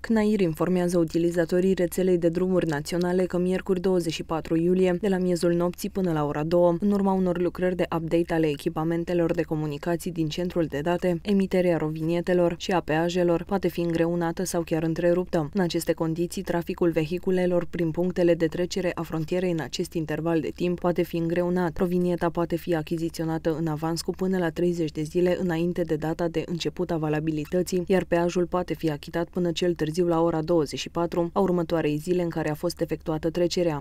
CNAIR informează utilizatorii rețelei de drumuri naționale că miercuri 24 iulie, de la miezul nopții până la ora 2, în urma unor lucrări de update ale echipamentelor de comunicații din centrul de date, emiterea rovinietelor și a peajelor poate fi îngreunată sau chiar întreruptă. În aceste condiții, traficul vehiculelor prin punctele de trecere a frontierei în acest interval de timp poate fi îngreunat. Rovinieta poate fi achiziționată în avans cu până la 30 de zile înainte de data de început a valabilității, iar peajul poate fi achitat până cel târziu târziu la ora 24 a următoarei zile în care a fost efectuată trecerea.